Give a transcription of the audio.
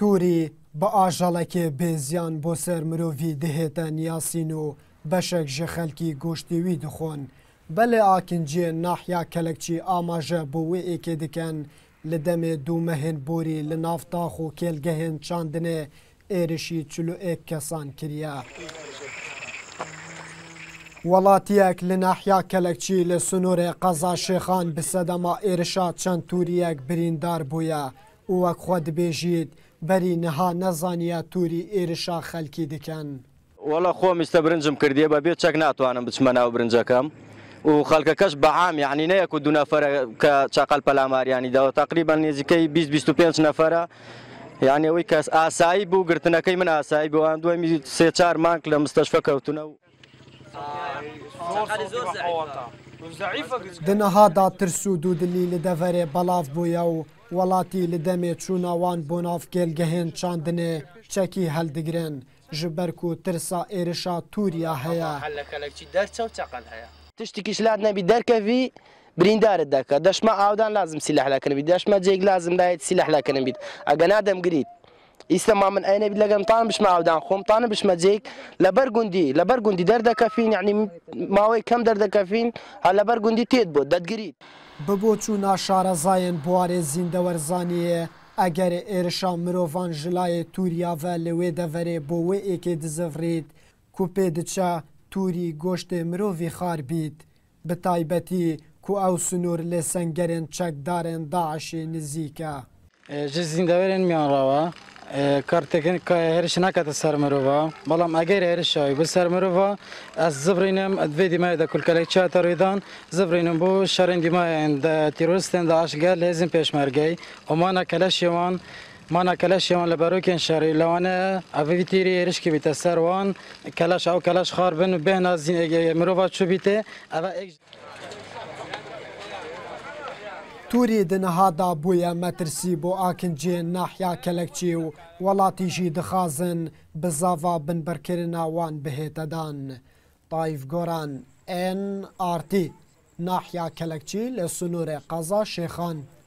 توري بە ئاژەڵەکێ بێزیان بۆ سەر مرۆڤی دەهێتە نیاسین و بەشێک ژە خەلکی گۆشتیوی دخۆن بەلێ ئاکنجێ ناحیا کەلەکچی ئاماژە بۆ وێ ئێکێ دکەن لە دەمێ دوومەهێن بۆری لە نافتاخ و کێلگەهێن چاندنێ ئێرشی چلو ئێک کەسان کریە. وڵاتیەک لە ناحیا کەلەکچی لە سنوورێ قەزا شێخان بسەدەما ئێرشا چەند تووریەک بریندار بووە و وەک خۆ دبێژیت بەری نەها نەزانیا تووری ئێرشا خەلکی دکەن. وەڵە خۆم ئستە برنجم کردیە بە بێ چەک ناتوانم بچمە ناو برنجەکەم. و خەڵکەکەش بەعام یعنی نەیەک و دو نەفرە کە چاقل پەلاماریانی داوە تقریبان نێزیکەی 25 نەفرە یانەوەی کەس ئاسایی بوو گرتنەکەی من ئاسایی بۆ ئەم دوای سێ چار مانک لە مستەشفە کەوتونە و دنها دا ترسو دو دلی لدفر بلاف بویاو ولاتی لدمی چوناوان بوناف گل گهن چاندنه چکی هل دگرن جبرکو ترسا ایرشا توریا هیا تشتکیش لاد نبی در کفی بریندار دکا داشت ما آودان لازم سلاح لکنه بید داشت ما جیگ لازم داید سلاح لکنه بید اگه نادم گرید ئیسەما من ئەینەبی لەگەمتان بشمە ئاودان خۆمتانە بشمە جێک لەبەر گوندی لەبەر گوندی دەردەکەفین یعنی ماوەی کەم دەردەکەفین هە لەبەر گوندی تێت بۆ دەدگریت ببۆچوو ناشارەزایەن بوارێ زیندەوەرزانیە ئەگەر ئێرشا مرۆڤان ژلایە تووریاە لەوێ دەڤەرێ بۆ وێ ئێکێ دزەڤێت کوپێ دچە تووری گۆشتێ مرۆڤی خار بیت بەتایبەتی کو ئەو سنوور لێ سنگەرێن چەکدارێن داعشێ نزیکە. ژ زیندەوەرێن میانڕەوە. کار هێرش ناکاتە سەر مرۆڤ اگر ئەگەر هێرشاوی ب سەر مرۆڤ زبرینم ئەدێ دیمای کل کولکەلێک چاتە ڕوویدان زبرینم بۆ شەڕێن دیمایەن تیرۆستێن داعشگە لێزم پێشمەرگەی ئۆمانە کەلەشێوان مانا کلش لە بەرۆکێن شەڕی لەوانە ئەڤوی تیری هێرشکی بیتە وان کلش او کلش خار بن و بێنا زیینێگە مرۆڤ چوبیتێ ایک توري د نهادا بویا مترسی بو آکنجی ناحیا کلکچی و ولاتی جی دخازن بزاوا بن برکرنا وان بهتدان طایف گوران ان آر تی ناحیا کلکچی لسنور قزا شیخان